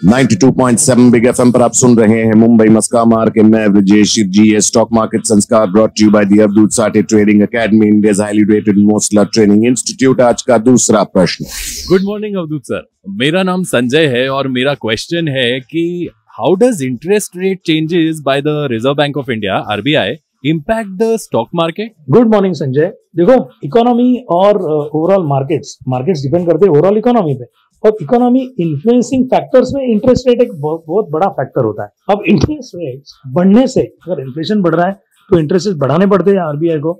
92.7 big FM पर आप सुन रहे हैं मुंबई मस्का मार के मैं विजेश जी। ये stock market Sanskar brought you by the Abdul Sathe trading academy India highly rated mostly training institute आज का दूसरा प्रश्न। गुड मॉर्निंग अवधूत सर मेरा नाम संजय है और मेरा क्वेश्चन है कि how does interest rate changes by the reserve bank of India RBI impact the stock market good morning Sanjay. देखो इकोनॉमी और ओवरऑल मार्केट्स मार्केट्स डिपेंड करते हैं ओवरऑल इकोनॉमी पे। और इकोनॉमी इन्फ्लुएंसिंग फैक्टर्स में इंटरेस्ट रेट एक बहुत, बहुत बड़ा फैक्टर होता है। अब इंटरेस्ट रेट बढ़ने से अगर इन्फ्लेशन बढ़ रहा है तो इंटरेस्ट रेट बढ़ाने पड़ते हैं आरबीआई को।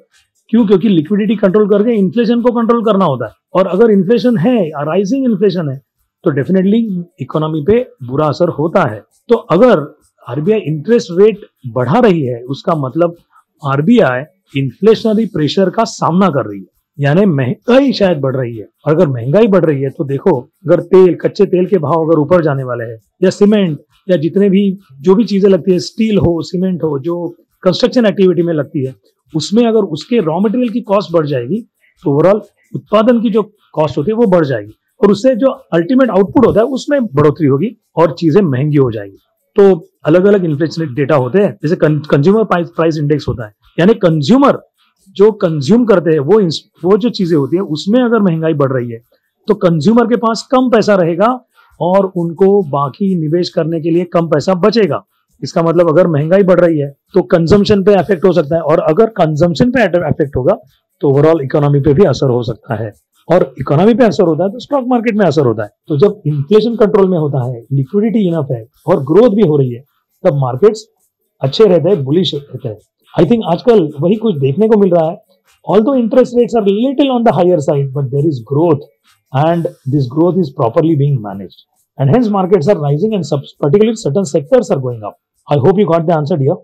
क्यों? क्योंकि लिक्विडिटी कंट्रोल करके इन्फ्लेशन को कंट्रोल करना होता है। और अगर इन्फ्लेशन है राइजिंग इन्फ्लेशन है तो डेफिनेटली इकोनॉमी पे बुरा असर होता है। तो अगर आरबीआई इंटरेस्ट रेट बढ़ा रही है उसका मतलब आरबीआई इन्फ्लेशनरी प्रेशर का सामना कर रही है। यानी महँगाई शायद बढ़ रही है। और अगर महँगाई बढ़ रही है तो देखो, अगर तेल, कच्चे तेल के भाव अगर ऊपर जाने वाले हैं, या सीमेंट, या जितने भी, जो भी चीज़ें लगती है, स्टील हो, सीमेंट हो, जो कंस्ट्रक्शन एक्टिविटी में लगती है, उसमें अगर उसके रॉ मटेरियल की कॉस्ट बढ़ जाएगी तो ओवरऑल उत्पादन की जो कॉस्ट होती है, वो बढ़ जाएगी। और उससे जो अल्टीमेट आउटपुट होता है, उसमें बढ़ोतरी होगी और चीज़ें महँगी हो जाएगी। तो अलग अलग इन्फ्लेशन डेटा होते हैं। जैसे कंज्यूमर प्राइस इंडेक्स होता है। यानी कंज्यूमर जो कंज्यूम करते हैं, वो वो जो चीज़ें होती है, उसमें अगर महँगाई बढ़ रही है तो कंज्यूमर के पास कम पैसा रहेगा और उनको बाकी निवेश करने के लिए कम पैसा बचेगा। इसका मतलब अगर महँगाई बढ़ रही है तो कंजम्पशन पे इफ़ेक्ट हो सकता है और अगर कंजम्पशन पे इफ़ेक्ट होगा तो ओवरऑल इकोनॉमी पे भी असर हो सकता है। और इकोनॉमी पे असर होता है तो स्टॉक मार्केट में असर होता है। तो जब इन्फ्लेशन कंट्रोल में होता है लिक्विडिटी इनफ है और ग्रोथ भी हो रही है, तब मार्केट्स अच्छे रहते हैं बुलिश रहते हैं। आई थिंक आजकल वही कुछ देखने को मिल रहा है। Although interest rates are little on the higher side but there is growth and this growth is properly being manage and hence markets are rising and particular certain sectors are going up I hope you got the answer dear